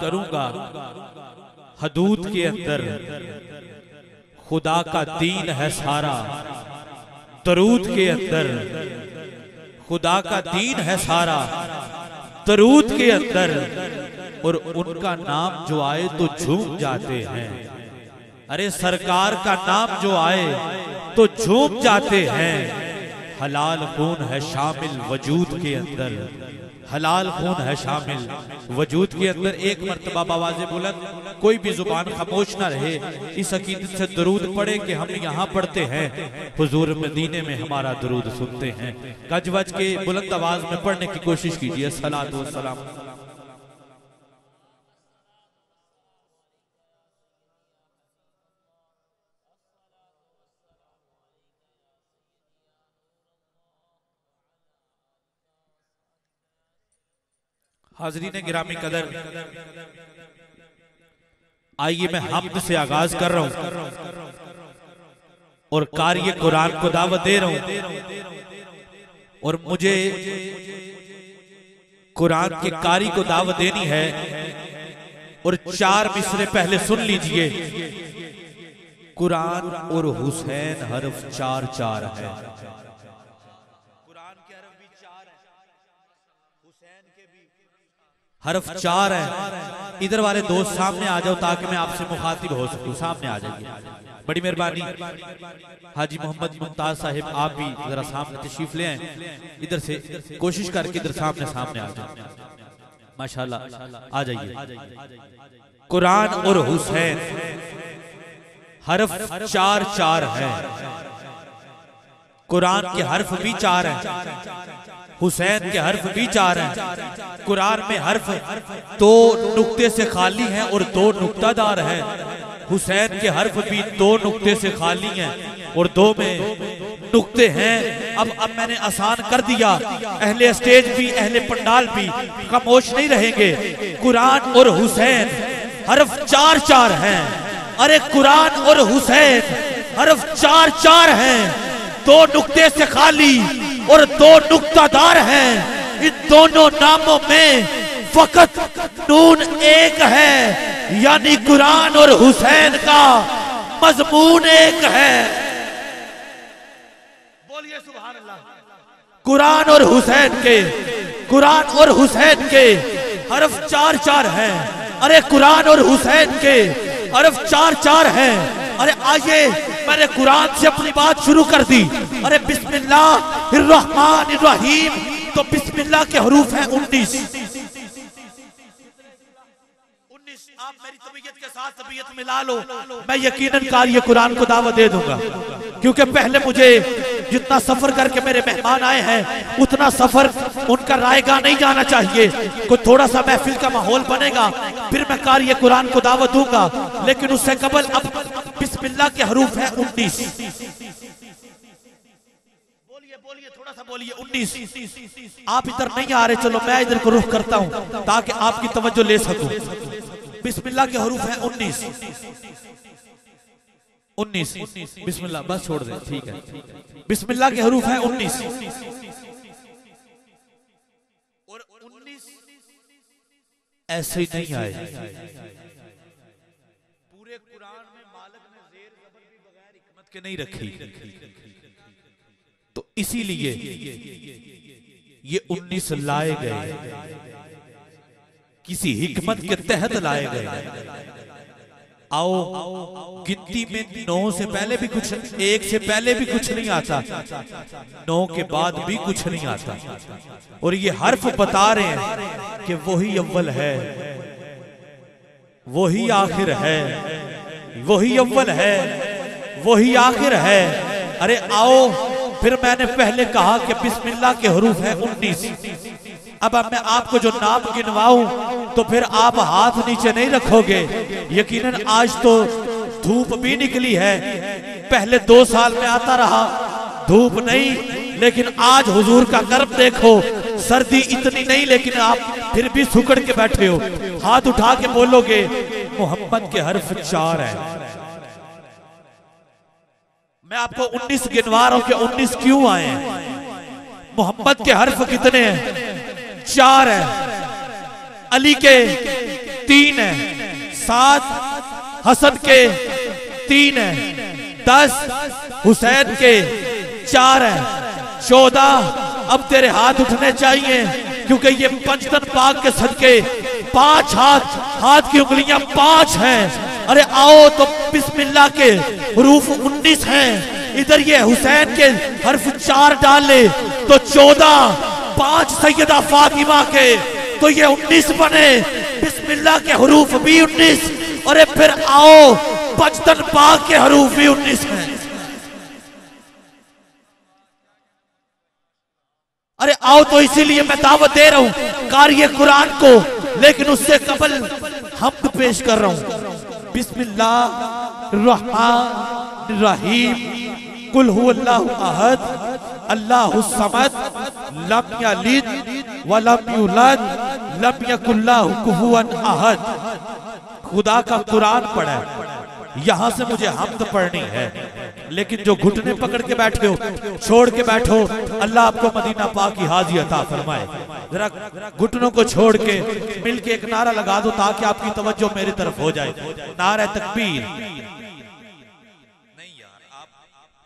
کروں گا۔ حدود کے اندر خدا کا دین ہے سارا۔ درود کے اندر خدا کا دین ہے سارا۔ درود کے اندر اور ان کا نام جو آئے تو جھوم جاتے ہیں۔ ارے سرکار کا نام جو آئے تو جھوم جاتے ہیں۔ حلال خون ہے شامل وجود کے اندر۔ حلال خون ہے شامل۔ وجود کے اندر ایک مرتبہ باواز بلند کوئی بھی زبان خاموش نہ رہے۔ اس عقیدت سے درود پڑے کہ ہم یہاں پڑھتے ہیں۔ حضور مدینے میں ہمارا درود سنتے ہیں۔ گج وج کے بلند آواز میں پڑھنے کی کوشش کیجیے و سلام۔ حاضرین گرامی قدر آئیے میں حمد سے آغاز کر رہا ہوں۔ اور کاری قرآن کو دعوت دے رہا ہوں۔ اور مجھے قرآن کے کاری کو دعوت دینی ہے۔ اور چار مصرے پہلے سن لیجیے۔ قرآن اور حسین حرف چار چار ہے۔ حرف چار ہے۔ ادھر والے دوست سامنے آ جاؤ تاکہ میں آپ سے مخاطب ہو سکوں۔ سامنے آ جائیے۔ بڑی مہربانی۔ حاجی محمد ممتاز صاحب، آپ بھی ذرا سامنے تشریف لے آئیں۔ ادھر سے کوشش کر کے ادھر سامنے سامنے آ جائیں ماشاءاللہ، آ جائیے۔ قرآن اور حسین حرف چار چار ہے قرآن کے حرف بھی چار ہیں۔ حسین کے حرف بھی چار ہیں۔ قرآن میں حرف دو نکتے سے خالی ہیں اور دو نکتہ دار ہیں۔ حسین کے حرف بھی دو نکتے سے خالی ہیں اور دو میں نکتے ہیں۔ اب اب میں نے آسان کر دیا۔ اہل اسٹیج بھی، اہل پنڈال بھی خاموش نہیں رہیں گے۔ قرآن اور حسین حرف چار چار ہیں۔ ارے قرآن اور حسین حرف چار چار ہیں۔ دو نکتے سے خالی۔ اور دو نکتہ دار ہیں۔ ان دونوں ناموں میں فقط نون ایک ہے یعنی قرآن اور حسین کا مضمون ایک ہے۔ بولیے سبحان اللہ۔ قرآن اور حسین کے، قرآن اور حسین کے حرف چار چار ہیں۔ ارے قرآن اور حسین کے حرف چار چار ہیں۔ ارے آئیے، میں نے قرآن سے اپنی بات شروع کر دی۔ ارے بسم اللہ الرحمن الرحیم۔ تو بسم اللہ کے حروف ہیں انیس۔ آپ میری طبیعت کے ساتھ طبیعت ملا لو۔ میں یقیناً کار یہ قرآن کو دعوت دے دوں گا۔ کیونکہ پہلے مجھے جتنا سفر کر کے میرے مہمان آئے ہیں، اتنا سفر ان کا رائے گاہ نہیں جانا چاہیے۔ کوئی تھوڑا سا محفل کا ماحول بنے گا، پھر میں کار یہ قرآن کو دعوت دوں گا۔ لیکن اس سے قبل اب بسم اللہ کے حروف ہیں انیس۔ آپ ادھر نہیں آ رہے، چلو میں ادھر کو رخ کرتا ہوں تاکہ آپ کی توجہ لے سکوں۔ بسم اللہ کے حروف ہیں انیس۔ انیس۔ بسم اللہ، بس چھوڑ دیں ٹھیک ہے۔ بسم اللہ کے حروف ہیں انیس۔ اور انیس ایسے ہی نہیں آئے۔ پورے قرآن میں مالک نے زیر زبر بھی بغیر حکمت کے نہیں رکھی۔ تو اسی لیے یہ انیس لائے گئے۔ کسی حکمت کے تحت لائے گئے۔ آؤ، گنتی میں نو سے پہلے بھی کچھ ایک سے پہلے بھی کچھ نہیں آتا۔ نو کے بعد بھی کچھ نہیں آتا۔ اور یہ حرف بتا رہے ہیں کہ وہی اول ہے۔ وہی آخر ہے۔ وہی اول ہے۔ وہی آخر ہے۔ ارے آؤ، پھر میں نے پہلے کہا کہ بسم اللہ کے حروف ہیں انیس۔ اب اب میں آپ کو جو نام گنواؤں تو پھر آپ ہاتھ نیچے نہیں رکھو گے یقیناً آج تو دھوپ بھی نکلی ہے۔ پہلے دو سال میں آتا رہا۔ دھوپ نہیں، لیکن آج حضور کا کرم دیکھو۔ سردی اتنی نہیں، لیکن آپ پھر بھی سکڑ کے بیٹھے ہو۔ ہاتھ اٹھا کے بولو گے محمد کے حرف چار ہیں۔ میں آپ کو انیس گنوا رہا ہوں کہ انیس کیوں آئے ہیں؟ محمد کے حرف کتنے ہیں؟ چار ہیں علی کے تین ہیں سات حسن کے تین ہیں دس، حسین کے چار ہیں چودہ، اب تیرے ہاتھ اٹھنے چاہیے، کیونکہ یہ پنجتن پاک کے صدقے پانچ ہاتھ ہاتھ کی انگلیاں پانچ ہیں۔ ارے آؤ تو بسم اللہ کے حروف انیس ہیں۔ ادھر یہ حسین کے حرف چار ڈالے تو چودہ پانچ سیدہ فاطمہ کے، تو یہ انیس بنے۔ بسم اللہ کے حروف بھی انیس۔ اور پھر آؤ پچتن پاک کے حروف بھی انیس ہیں۔ ارے آؤ تو اسی لیے میں دعوت دے رہا ہوں کاری قرآن کو۔ لیکن اس سے قبل حمد پیش کر رہا ہوں۔ بسم اللہ الرحمن الرحیم۔ قل هو اللہ احد، اللہ السمد لم یلد ولم یولد، لم یکن له کفوا احد۔ خدا کا قرآن پڑھا ہے، یہاں سے مجھے حمد پڑھنی ہے۔ لیکن جو گھٹنے پکڑ کے بیٹھے ہو، چھوڑ کے بیٹھو، اللہ آپ کو مدینہ پاک کی حاضی عطا فرمائے۔ ذرا گھٹنوں کو چھوڑ کے مل کے ایک نعرہ لگا دو تاکہ آپ کی توجہ میری طرف ہو جائے۔ نعرہ تکبیر نہیں یار آپ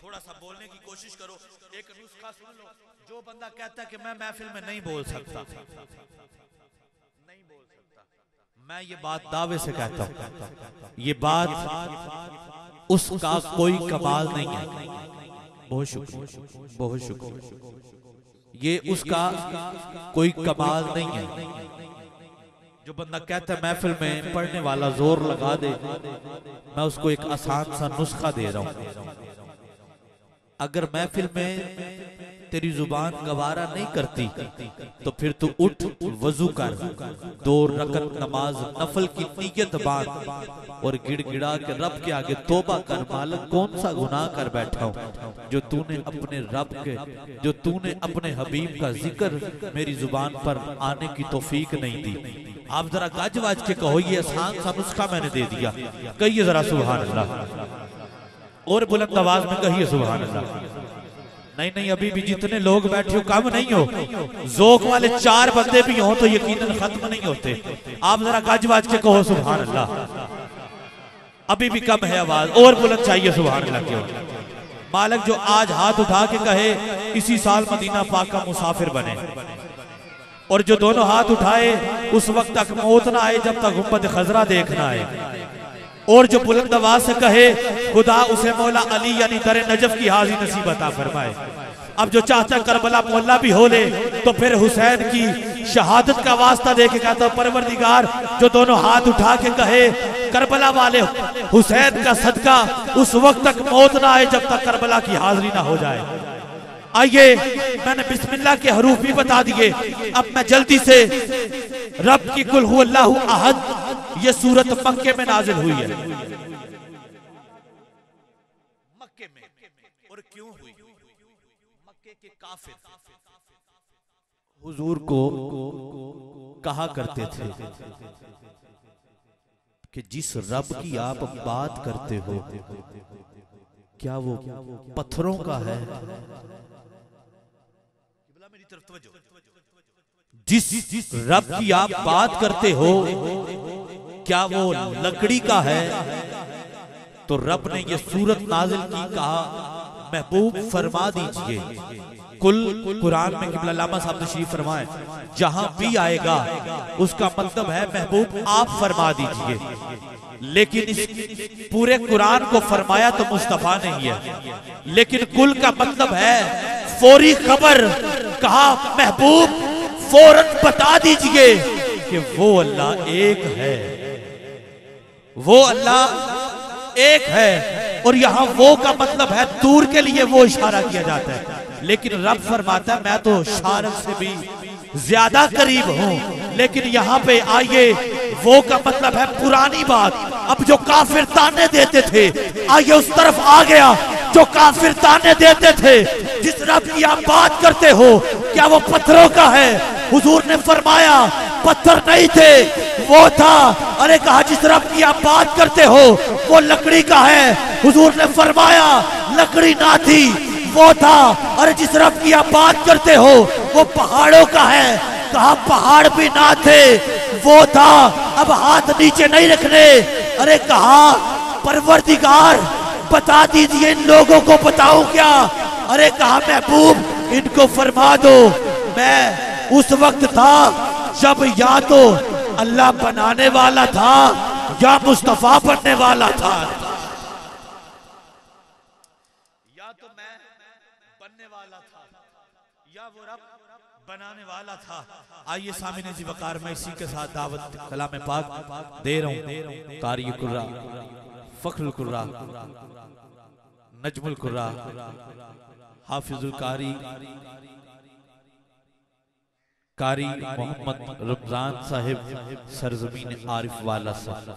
تھوڑا سا بولنے کی کوشش کرو ایک نسخہ سن لو جو بندہ کہتا ہے کہ میں محفل میں نہیں بول سکتا نہیں بول سکتا میں یہ بات دعوے سے کہتا ہوں۔ یہ بات اس کا کوئی کمال نہیں ہے۔ بہت شکریہ بہت شکریہ۔ یہ اس کا کوئی کمال نہیں ہے۔ جو بندہ کہتا ہے محفل میں پڑھنے والا زور لگا دے، میں اس کو ایک آسان سا نسخہ دے رہا ہوں۔ اگر محفل میں تیری زبان گوارا نہیں کرتی، تو پھر تو اٹھ، وضو کر۔ دو رکت نماز نفل کی نیت بات اور گڑ گڑا کے رب کے آگے توبہ کر۔ مالک، کون سا گناہ کر بیٹھا ہوں؟ جو تو نے اپنے رب کے، جو تو نے اپنے حبیب کا ذکر میری زبان پر آنے کی توفیق نہیں دی۔ آپ ذرا گاج واج کے کہو، یہ آسان سا نسخہ میں نے دے دیا۔ کہیے ذرا سبحان اللہ۔ اور بلند آواز میں کہیے سبحان اللہ۔ نہیں نہیں، ابھی بھی جتنے لوگ بیٹھے ہو، کم نہیں ہو۔ زوک والے چار بندے بھی ہوں تو یقیناً ختم نہیں ہوتے۔ آپ ذرا گاج واج کے کہو، سبحان اللہ۔ ابھی بھی کم ہے آواز۔ اور بلند چاہیے، سبحان اللہ کیوں مالک جو آج ہاتھ اٹھا کے کہے، اسی سال مدینہ پاک کا مسافر بنے۔ اور جو دونوں ہاتھ اٹھائے، اس وقت تک موت نہ آئے جب تک گمبد خزرہ دیکھنا آئے۔ اور جو بلند آواز سے کہے، خدا اسے مولا علی یعنی در نجف کی حاضی نصیب عطا فرمائے۔ اب جو چاہتا ہے کربلا مولا بھی ہو لے، تو پھر حسین کی شہادت کا واسطہ دے کے کہتا ہے پروردگار، جو دونوں ہاتھ اٹھا کے کہے، کربلا والے، حسین کا صدقہ اس وقت تک موت نہ آئے جب تک کربلا کی حاضری نہ ہو جائے۔ آئیے، میں نے بسم اللہ کے حروف بھی بتا دیئے اب میں جلدی سے رب کی کل ہو اللہ احد، یہ صورت مکے میں نازل ہوئی ہے۔ مکے میں، اور کیوں ہوئی؟ مکے کے کافر حضور کو کہا کرتے تھے کہ جس رب کی آپ بات کرتے ہو، کیا وہ پتھروں کا ہے؟ جس رب کی آپ بات کرتے ہو، کیا وہ لکڑی کا ہے؟ تو رب نے یہ صورت نازل کی، کہا، محبوب فرما دیجیے۔ کل قرآن میں قبل علامہ صاحب تشریف فرمائے، جہاں بھی آئے گا، اس کا مطلب ہے محبوب آپ فرما دیجیے۔ لیکن اس پورے قرآن کو فرمایا تو مصطفیٰ نہیں ہے۔ لیکن کل کا مطلب ہے، فوری خبر۔ کہا، محبوب، فوراً بتا دیجیے کہ وہ اللہ ایک ہے۔ وہ اللہ ایک ہے۔ اور یہاں وہ کا مطلب ہے دور کے لیے وہ اشارہ کیا جاتا ہے۔ لیکن رب فرماتا ہے، میں تو شارک سے بھی زیادہ قریب ہوں۔ لیکن یہاں پہ آئیے، وہ کا مطلب ہے پرانی بات۔ اب جو کافر تانے دیتے تھے، آئیے اس طرف آ گیا۔ جو کافر تانے دیتے تھے جس رب کی آپ بات کرتے ہو، کیا وہ پتھروں کا ہے؟ حضور نے فرمایا، پتھر نہیں تھے، وہ تھا۔ ارے، کہا جس رب کی آپ بات کرتے ہو، وہ لکڑی کا ہے۔ حضور نے فرمایا، لکڑی نہ تھی، وہ تھا۔ ارے، جس رب کی آپ بات کرتے ہو، وہ پہاڑوں کا ہے۔ کہا، پہاڑ بھی نہ تھے، وہ تھا۔ اب ہاتھ نیچے نہیں رکھنے۔ ارے، کہا، پروردگار، بتا دیجیے ان لوگوں کو، بتاؤں کیا؟ ارے کہا محبوب؟ ان کو فرما دو۔ میں اس وقت تھا جب یا تو اللہ بنانے والا تھا یا مصطفیٰ بننے والا تھا۔ یا تو میں بننے والا تھا یا وہ رب بنانے والا تھا۔ آئیے سامنے جی وقار، میں اسی کے ساتھ دعوت کلام پاک دے رہا ہوں۔ قاری قرآ فخر القرآ نجم القرآ حافظ القاری قاری محمد رمضان صاحب سرزمین عارف والا صاحب۔